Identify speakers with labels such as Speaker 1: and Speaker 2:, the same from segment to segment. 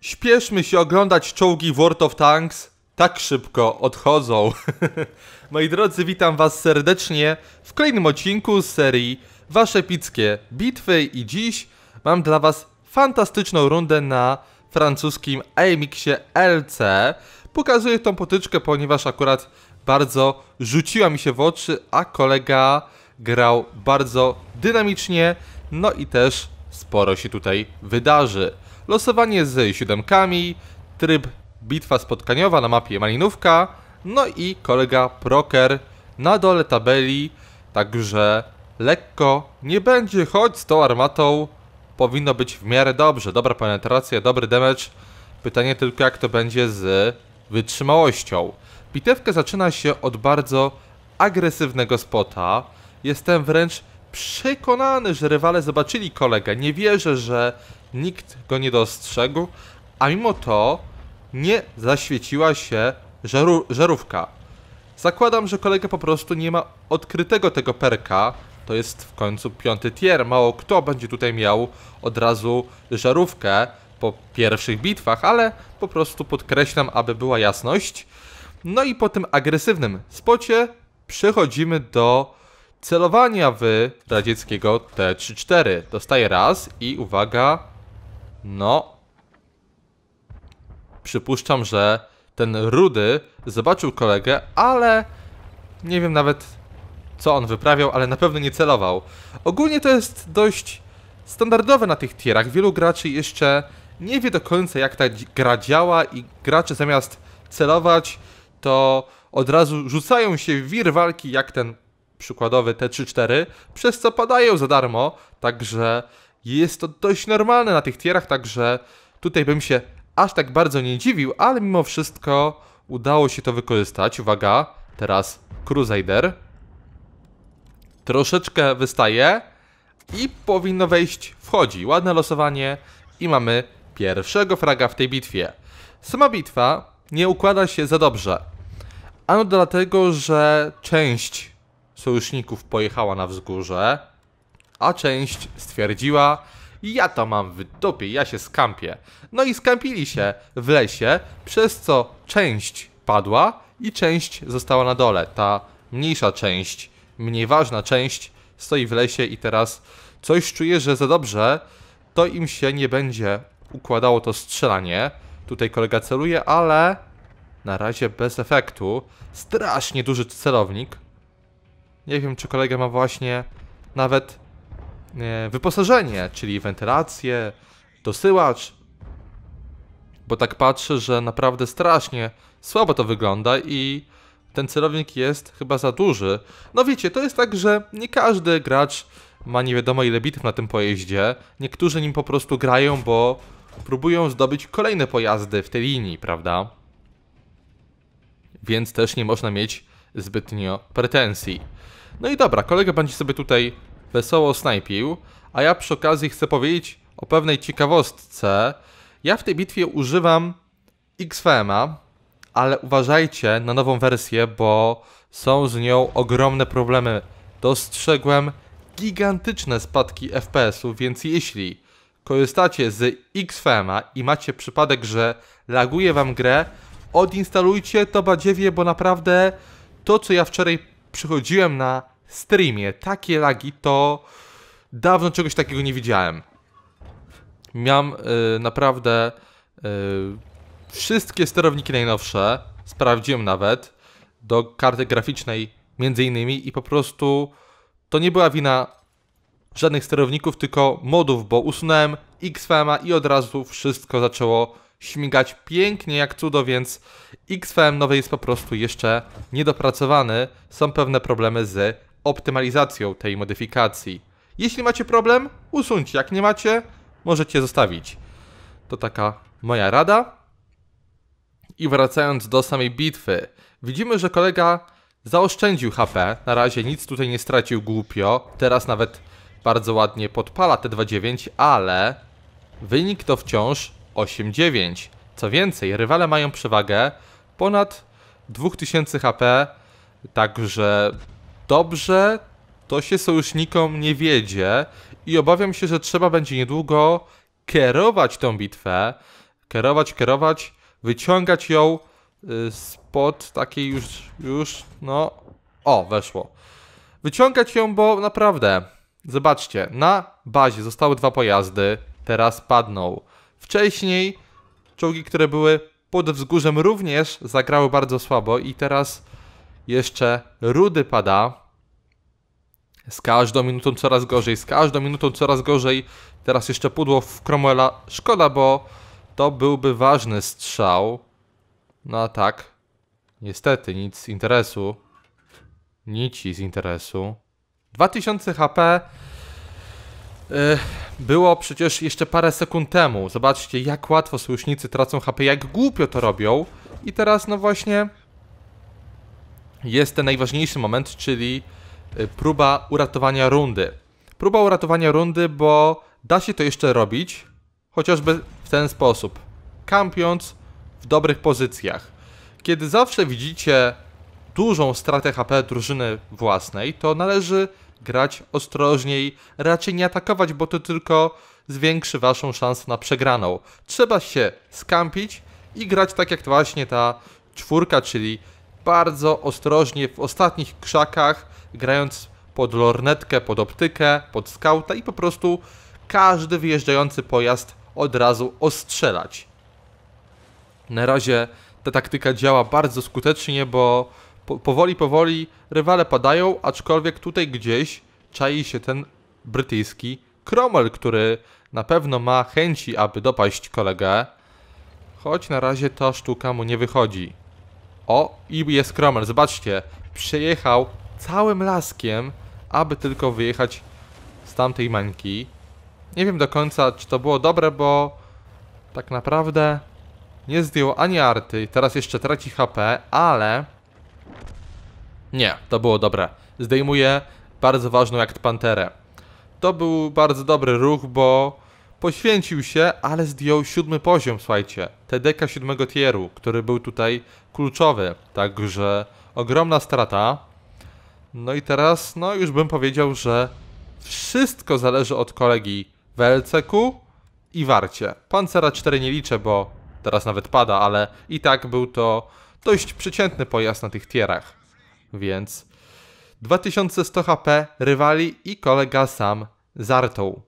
Speaker 1: Śpieszmy się oglądać czołgi World of Tanks. Tak szybko odchodzą. Moi drodzy, witam was serdecznie w kolejnym odcinku z serii Wasze epickie bitwy i dziś mam dla was fantastyczną rundę na francuskim AMX-ie LC. Pokazuję tą potyczkę, ponieważ akurat bardzo rzuciła mi się w oczy, a kolega grał bardzo dynamicznie, no i też sporo się tutaj wydarzy. Losowanie z siódemkami, tryb bitwa spotkaniowa na mapie Malinówka, no i kolega Proker na dole tabeli, także lekko nie będzie, choć z tą armatą powinno być w miarę dobrze. Dobra penetracja, dobry damage. Pytanie tylko jak to będzie z wytrzymałością. Bitewka zaczyna się od bardzo agresywnego spota. Jestem wręcz przekonany, że rywale zobaczyli kolegę. Nie wierzę, że nikt go nie dostrzegł, a mimo to nie zaświeciła się żaru żarówka. Zakładam, że kolega po prostu nie ma odkrytego tego perka. To jest w końcu piąty tier. Mało kto będzie tutaj miał od razu żarówkę po pierwszych bitwach, ale po prostu podkreślam, aby była jasność. No i po tym agresywnym spocie przechodzimy do celowania w radzieckiego T-34. Dostaję raz i uwaga, no... Przypuszczam, że ten Rudy zobaczył kolegę, ale nie wiem nawet co on wyprawiał, ale na pewno nie celował. Ogólnie to jest dość standardowe na tych tierach. Wielu graczy jeszcze nie wie do końca jak ta gra działa i gracze zamiast celować to od razu rzucają się w wir walki jak ten przykładowy T3-4, przez co padają za darmo, także jest to dość normalne na tych tierach, także tutaj bym się aż tak bardzo nie dziwił, ale mimo wszystko udało się to wykorzystać. Uwaga, teraz Crusader. Troszeczkę wystaje i powinno wejść, wchodzi. Ładne losowanie i mamy pierwszego fraga w tej bitwie. Sama bitwa nie układa się za dobrze. Ano dlatego, że część sojuszników pojechała na wzgórze, a część stwierdziła, ja to mam w dupie, ja się skampię. No i skampili się w lesie, przez co część padła i część została na dole. Ta mniejsza część, mniej ważna część stoi w lesie i teraz coś czuje, że za dobrze to im się nie będzie układało to strzelanie. Tutaj kolega celuje, ale na razie bez efektu. Strasznie duży celownik. Nie wiem, czy kolega ma właśnie nawet wyposażenie, czyli wentylację, dosyłacz. Bo tak patrzę, że naprawdę strasznie słabo to wygląda i ten celownik jest chyba za duży. No wiecie, to jest tak, że nie każdy gracz ma nie wiadomo ile bitew na tym pojeździe. Niektórzy nim po prostu grają, bo próbują zdobyć kolejne pojazdy w tej linii, prawda? Więc też nie można mieć zbytnio pretensji. No i dobra, kolega będzie sobie tutaj wesoło snajpił, a ja przy okazji chcę powiedzieć o pewnej ciekawostce. Ja w tej bitwie używam XVM'a, ale uważajcie na nową wersję, bo są z nią ogromne problemy. Dostrzegłem gigantyczne spadki FPS-u, więc jeśli korzystacie z XVM'a i macie przypadek, że laguje wam grę, odinstalujcie to badziewie, bo naprawdę to, co ja wczoraj przychodziłem na streamie, takie lagi, to dawno czegoś takiego nie widziałem. Miałem y, naprawdę y, wszystkie sterowniki najnowsze, sprawdziłem nawet, do karty graficznej między innymi i po prostu to nie była wina żadnych sterowników, tylko modów, bo usunąłem XVM'a i od razu wszystko zaczęło śmigać pięknie jak cudo, więc XVM nowy jest po prostu jeszcze niedopracowany. Są pewne problemy z optymalizacją tej modyfikacji. Jeśli macie problem, usuńcie. Jak nie macie, możecie zostawić. To taka moja rada. I wracając do samej bitwy, widzimy, że kolega zaoszczędził HP. Na razie nic tutaj nie stracił głupio. Teraz nawet bardzo ładnie podpala te 2.9, ale wynik to wciąż 8-9. Co więcej, rywale mają przewagę ponad 2000 HP, także dobrze to się sojusznikom nie wiedzie i obawiam się, że trzeba będzie niedługo kierować tą bitwę. kierować, kierować, wyciągać ją y, spod takiej już, już, no, o, weszło. Wyciągać ją, bo naprawdę, zobaczcie, na bazie zostały dwa pojazdy, teraz padną. Wcześniej czołgi, które były pod wzgórzem również zagrały bardzo słabo i teraz jeszcze rudy pada. Z każdą minutą coraz gorzej, z każdą minutą coraz gorzej. Teraz jeszcze pudło w Cromwella. Szkoda, bo to byłby ważny strzał. No a tak. Niestety, nic z interesu. Nici z interesu. 2000 HP yy, było przecież jeszcze parę sekund temu. Zobaczcie, jak łatwo sojusznicy tracą HP, jak głupio to robią. I teraz, no właśnie, jest ten najważniejszy moment, czyli y, próba uratowania rundy. Próba uratowania rundy, bo da się to jeszcze robić, chociażby w ten sposób. Kampiąc w dobrych pozycjach. Kiedy zawsze widzicie dużą stratę HP drużyny własnej, to należy grać ostrożniej, raczej nie atakować, bo to tylko zwiększy waszą szansę na przegraną. Trzeba się skampić i grać tak jak właśnie ta czwórka, czyli bardzo ostrożnie w ostatnich krzakach, grając pod lornetkę, pod optykę, pod skauta i po prostu każdy wyjeżdżający pojazd od razu ostrzelać. Na razie ta taktyka działa bardzo skutecznie, bo po, powoli, powoli rywale padają, aczkolwiek tutaj gdzieś czai się ten brytyjski Cromwell, który na pewno ma chęci, aby dopaść kolegę, choć na razie ta sztuka mu nie wychodzi. O, i jest Cromwell, zobaczcie, przejechał całym laskiem, aby tylko wyjechać z tamtej mańki. Nie wiem do końca, czy to było dobre, bo tak naprawdę nie zdjął ani arty, teraz jeszcze traci HP, ale... Nie, to było dobre. Zdejmuje bardzo ważną jak Panterę. To był bardzo dobry ruch, bo poświęcił się, ale zdjął siódmy poziom, słuchajcie. TDK siódmego tieru, który był tutaj kluczowy. Także ogromna strata. No i teraz, no już bym powiedział, że wszystko zależy od kolegi w LCQ i Warcie. Pancera 4 nie liczę, bo teraz nawet pada, ale i tak był to dość przeciętny pojazd na tych tierach. Więc 2100 HP rywali i kolega sam zartą.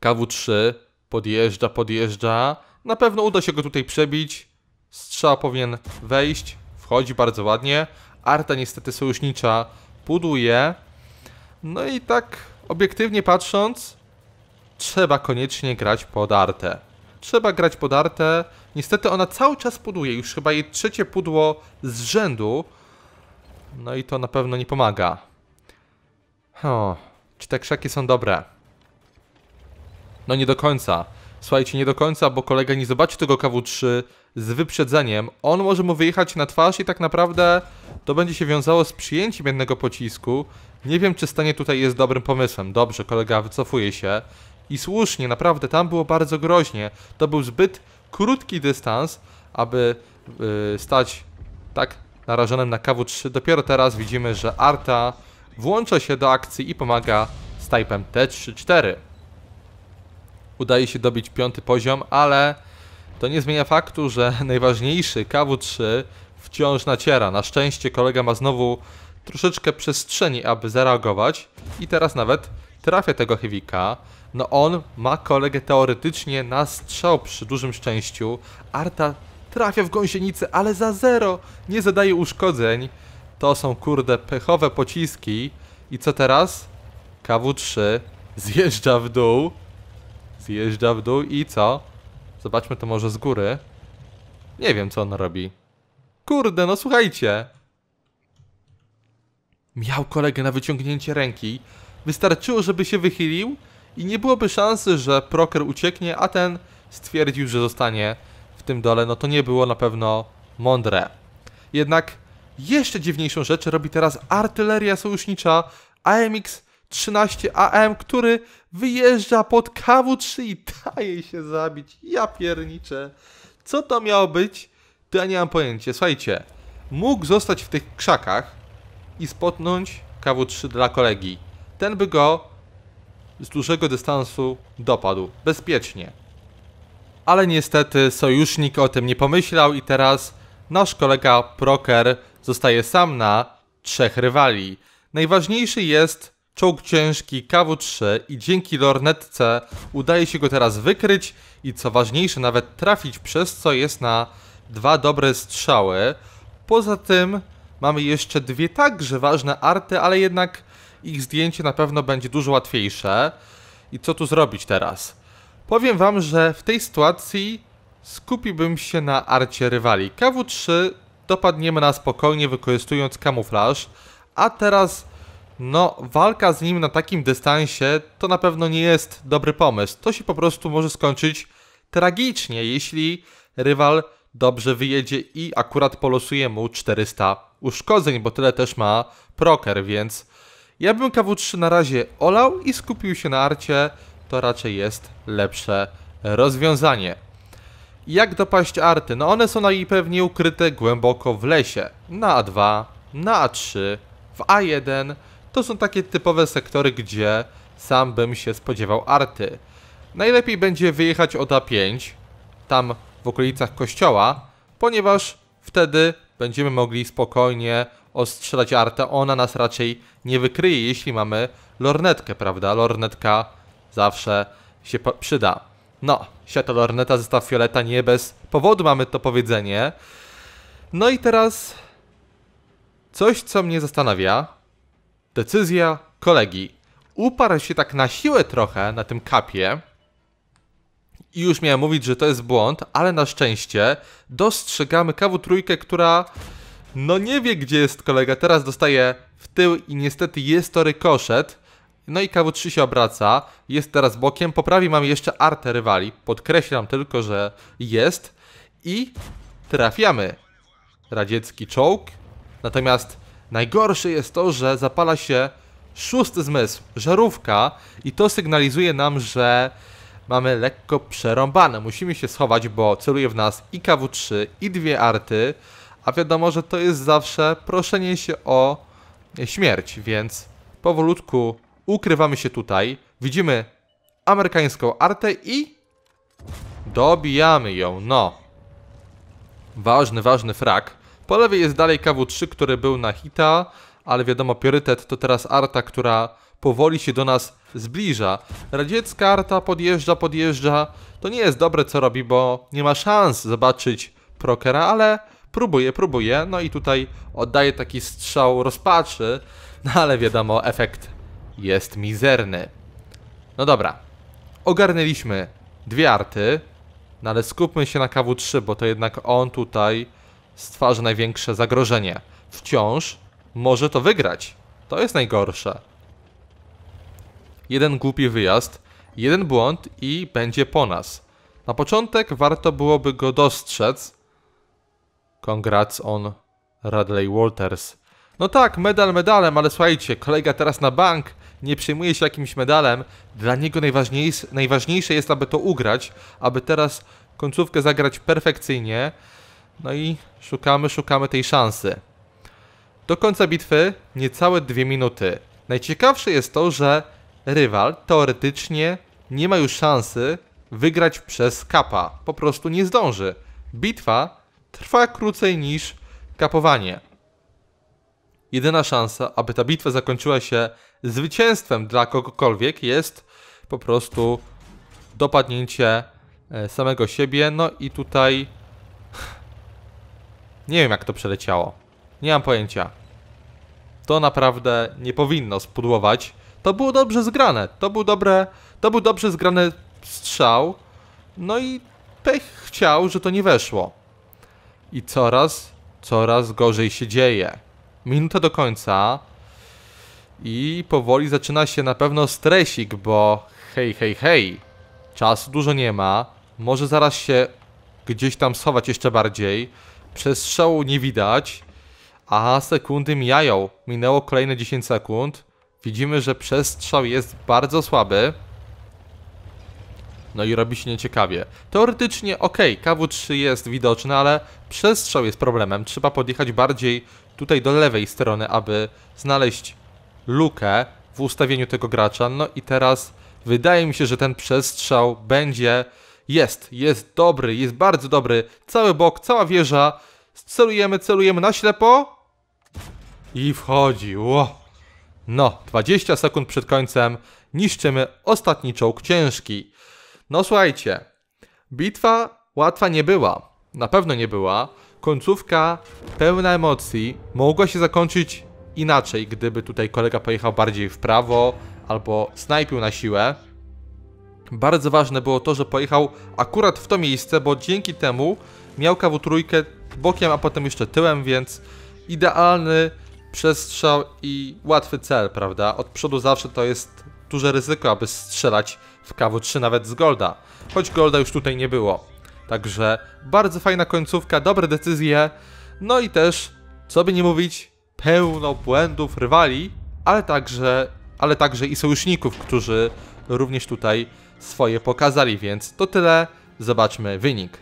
Speaker 1: KW3 podjeżdża, podjeżdża. Na pewno uda się go tutaj przebić. Strzał powinien wejść. Wchodzi bardzo ładnie. Arta niestety sojusznicza puduje. No i tak obiektywnie patrząc, trzeba koniecznie grać pod Artę. Trzeba grać pod Artę. Niestety ona cały czas puduje. Już chyba jej trzecie pudło z rzędu. No i to na pewno nie pomaga. O, czy te krzaki są dobre? No nie do końca. Słuchajcie, nie do końca, bo kolega nie zobaczy tego KW3 z wyprzedzeniem. On może mu wyjechać na twarz i tak naprawdę to będzie się wiązało z przyjęciem jednego pocisku. Nie wiem, czy stanie tutaj jest dobrym pomysłem. Dobrze, kolega wycofuje się. I słusznie, naprawdę, tam było bardzo groźnie. To był zbyt krótki dystans, aby yy, stać tak narażonym na KW3. Dopiero teraz widzimy, że Arta włącza się do akcji i pomaga z typem T3-4 udaje się dobić piąty poziom, ale to nie zmienia faktu, że najważniejszy KW3 wciąż naciera. Na szczęście kolega ma znowu troszeczkę przestrzeni, aby zareagować i teraz nawet trafia tego Heavika. No on ma kolegę teoretycznie na strzał przy dużym szczęściu. Arta trafia w gąsienicę, ale za zero nie zadaje uszkodzeń. To są kurde pechowe pociski. I co teraz? KW3 zjeżdża w dół Zjeżdża w dół i co? Zobaczmy to może z góry. Nie wiem, co on robi. Kurde, no słuchajcie. Miał kolegę na wyciągnięcie ręki. Wystarczyło, żeby się wychylił i nie byłoby szansy, że Proker ucieknie, a ten stwierdził, że zostanie w tym dole. No to nie było na pewno mądre. Jednak jeszcze dziwniejszą rzecz robi teraz artyleria sojusznicza AMX 13 AM, który wyjeżdża pod KW3 i daje się zabić. Ja pierniczę. Co to miało być? To ja nie mam pojęcia. Słuchajcie, mógł zostać w tych krzakach i spotnąć KW3 dla kolegi. Ten by go z dużego dystansu dopadł. Bezpiecznie. ale niestety sojusznik o tym nie pomyślał i teraz nasz kolega Proker zostaje sam na trzech rywali. Najważniejszy jest czołg ciężki KW-3 i dzięki lornetce udaje się go teraz wykryć i co ważniejsze nawet trafić przez co jest na dwa dobre strzały. Poza tym mamy jeszcze dwie także ważne arty, ale jednak ich zdjęcie na pewno będzie dużo łatwiejsze. I co tu zrobić teraz? Powiem wam, że w tej sytuacji skupiłbym się na arcie rywali. KW-3 dopadniemy na spokojnie wykorzystując kamuflaż, a teraz no walka z nim na takim dystansie to na pewno nie jest dobry pomysł. To się po prostu może skończyć tragicznie, jeśli rywal dobrze wyjedzie i akurat polosuje mu 400 uszkodzeń, bo tyle też ma proker, więc ja bym KW3 na razie olał i skupił się na arcie, to raczej jest lepsze rozwiązanie. Jak dopaść arty? No one są najpewniej ukryte głęboko w lesie. Na A2, na A3, w A1. To są takie typowe sektory, gdzie sam bym się spodziewał arty. Najlepiej będzie wyjechać od A5, tam w okolicach kościoła, ponieważ wtedy będziemy mogli spokojnie ostrzelać artę. Ona nas raczej nie wykryje, jeśli mamy lornetkę, prawda? Lornetka zawsze się przyda. No, światło lorneta, zestaw fioleta, nie bez powodu mamy to powiedzenie. No i teraz coś, co mnie zastanawia. Decyzja kolegi. Uparł się tak na siłę trochę na tym kapie. I już miałem mówić, że to jest błąd, ale na szczęście dostrzegamy kawu trójkę, która no nie wie gdzie jest kolega. Teraz dostaje w tył i niestety jest to rykoszet. No i KW3 się obraca, jest teraz bokiem, po prawej mamy jeszcze artę rywali, podkreślam tylko, że jest i trafiamy. Radziecki czołg, natomiast najgorsze jest to, że zapala się szósty zmysł, żarówka i to sygnalizuje nam, że mamy lekko przerąbane. Musimy się schować, bo celuje w nas i KW3 i dwie arty, a wiadomo, że to jest zawsze proszenie się o śmierć, więc powolutku ukrywamy się tutaj, widzimy amerykańską artę i dobijamy ją, no. Ważny, ważny frak. Po lewej jest dalej KW3, który był na hita, ale wiadomo, priorytet to teraz arta, która powoli się do nas zbliża. Radziecka arta podjeżdża, podjeżdża. To nie jest dobre, co robi, bo nie ma szans zobaczyć Prokera, ale próbuje, próbuje. No i tutaj oddaje taki strzał rozpaczy, no ale wiadomo, efekt jest mizerny. No dobra, ogarnęliśmy dwie arty, no ale skupmy się na KW3, bo to jednak on tutaj stwarza największe zagrożenie. Wciąż może to wygrać. To jest najgorsze. Jeden głupi wyjazd, jeden błąd i będzie po nas. Na początek warto byłoby go dostrzec. Congrats on Radley Walters. No tak, medal medalem, ale słuchajcie, kolega teraz na bank nie przejmuje się jakimś medalem. Dla niego najważniejsze, najważniejsze jest, aby to ugrać, aby teraz końcówkę zagrać perfekcyjnie. No i szukamy, szukamy tej szansy. Do końca bitwy niecałe dwie minuty. Najciekawsze jest to, że rywal teoretycznie nie ma już szansy wygrać przez kapa. Po prostu nie zdąży. Bitwa trwa krócej niż kapowanie. Jedyna szansa, aby ta bitwa zakończyła się zwycięstwem dla kogokolwiek jest po prostu dopadnięcie e, samego siebie. No i tutaj nie wiem jak to przeleciało. Nie mam pojęcia. To naprawdę nie powinno spudłować. To było dobrze zgrane. To był dobre, to był dobrze zgrany strzał. No i pech chciał, że to nie weszło. I coraz, coraz gorzej się dzieje. Minuta do końca. I powoli zaczyna się na pewno stresik, bo hej, hej, hej. Czasu dużo nie ma. Może zaraz się gdzieś tam schować jeszcze bardziej. Przestrzału nie widać. A sekundy mijają. Minęło kolejne 10 sekund. Widzimy, że przestrzał jest bardzo słaby. No i robi się nieciekawie. Teoretycznie ok, KW3 jest widoczny, ale przestrzał jest problemem. Trzeba podjechać bardziej tutaj do lewej strony, aby znaleźć lukę w ustawieniu tego gracza. No i teraz wydaje mi się, że ten przestrzał będzie Jest, jest dobry, jest bardzo dobry. Cały bok, cała wieża. Celujemy, celujemy na ślepo. I wchodzi. Ło. No, 20 sekund przed końcem niszczymy ostatni czołg ciężki. No słuchajcie, bitwa łatwa nie była. Na pewno nie była. Końcówka pełna emocji. Mogła się zakończyć inaczej, gdyby tutaj kolega pojechał bardziej w prawo albo snajpił na siłę. Bardzo ważne było to, że pojechał akurat w to miejsce, bo dzięki temu miał KW trójkę bokiem, a potem jeszcze tyłem, więc idealny przestrzał i łatwy cel, prawda? Od przodu zawsze to jest duże ryzyko, aby strzelać w KW3 nawet z Golda, choć Golda już tutaj nie było. Także bardzo fajna końcówka, dobre decyzje, no i też, co by nie mówić, pełno błędów rywali, ale także, ale także i sojuszników, którzy również tutaj swoje pokazali, więc to tyle. Zobaczmy wynik.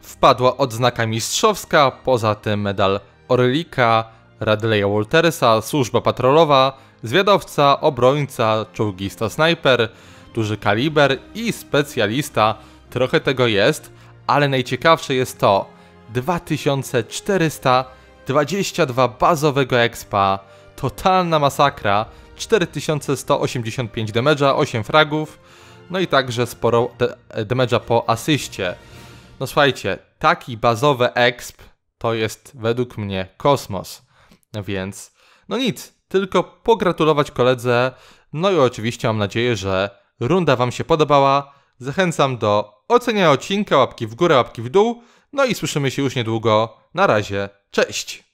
Speaker 1: Wpadła odznaka mistrzowska, poza tym medal Orlika, Radleya Waltersa, służba patrolowa, zwiadowca, obrońca, czołgista snajper, duży kaliber i specjalista. Trochę tego jest, ale najciekawsze jest to 2422 bazowego expa, totalna masakra, 4185 damage'a, 8 fragów, no i także sporo damage'a po asyście. No słuchajcie, taki bazowy exp to jest według mnie kosmos. Więc, no nic, tylko pogratulować koledze. No i oczywiście mam nadzieję, że runda Wam się podobała. Zachęcam do oceniania odcinka, łapki w górę, łapki w dół. No i słyszymy się już niedługo. Na razie, cześć!